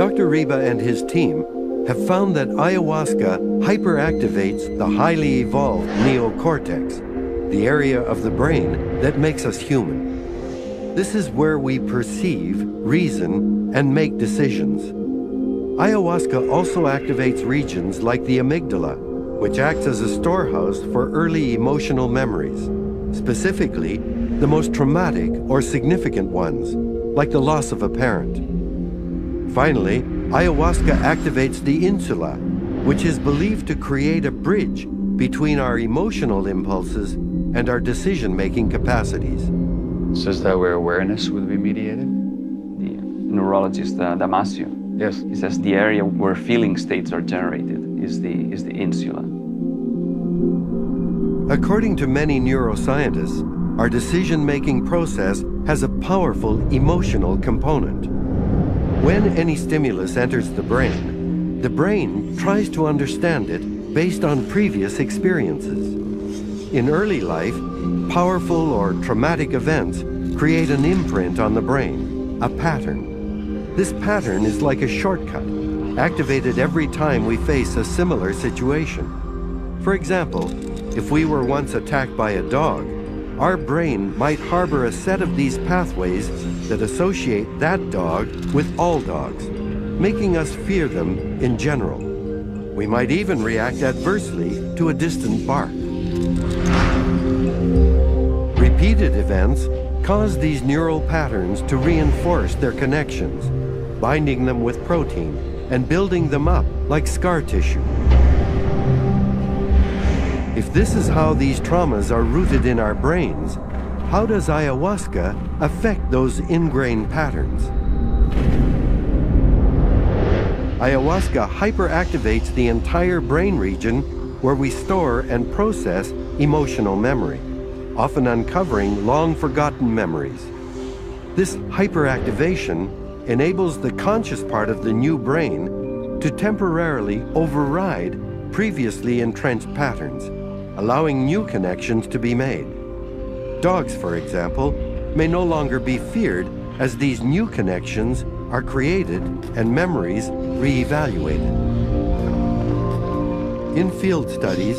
Dr. Riba and his team have found that ayahuasca hyperactivates the highly evolved neocortex, the area of the brain that makes us human. This is where we perceive, reason, and make decisions. Ayahuasca also activates regions like the amygdala, which acts as a storehouse for early emotional memories, specifically the most traumatic or significant ones, like the loss of a parent. Finally, ayahuasca activates the insula, which is believed to create a bridge between our emotional impulses and our decision-making capacities. Says that where awareness would be mediated? The neurologist uh, Damasio, Yes. he says the area where feeling states are generated is the, is the insula. According to many neuroscientists, our decision-making process has a powerful emotional component. When any stimulus enters the brain, the brain tries to understand it based on previous experiences. In early life, powerful or traumatic events create an imprint on the brain, a pattern. This pattern is like a shortcut, activated every time we face a similar situation. For example, if we were once attacked by a dog, our brain might harbor a set of these pathways that associate that dog with all dogs, making us fear them in general. We might even react adversely to a distant bark. Repeated events cause these neural patterns to reinforce their connections, binding them with protein and building them up like scar tissue. This is how these traumas are rooted in our brains, how does ayahuasca affect those ingrained patterns? Ayahuasca hyperactivates the entire brain region where we store and process emotional memory, often uncovering long forgotten memories. This hyperactivation enables the conscious part of the new brain to temporarily override previously entrenched patterns, allowing new connections to be made. Dogs, for example, may no longer be feared as these new connections are created and memories reevaluated. In field studies,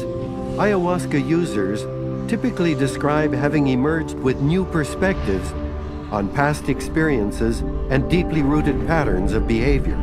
ayahuasca users typically describe having emerged with new perspectives on past experiences and deeply rooted patterns of behavior.